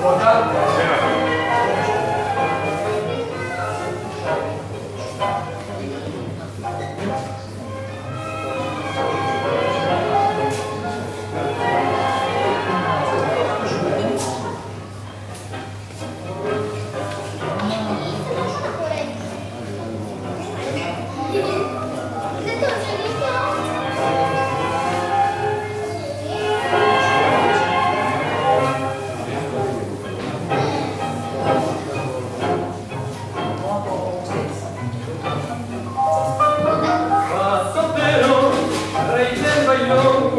Recuerdo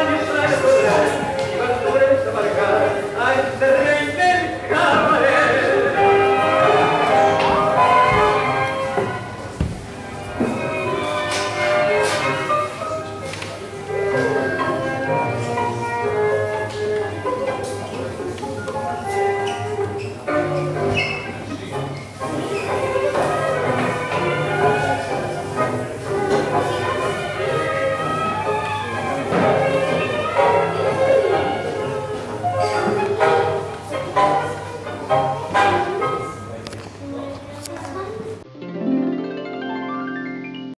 time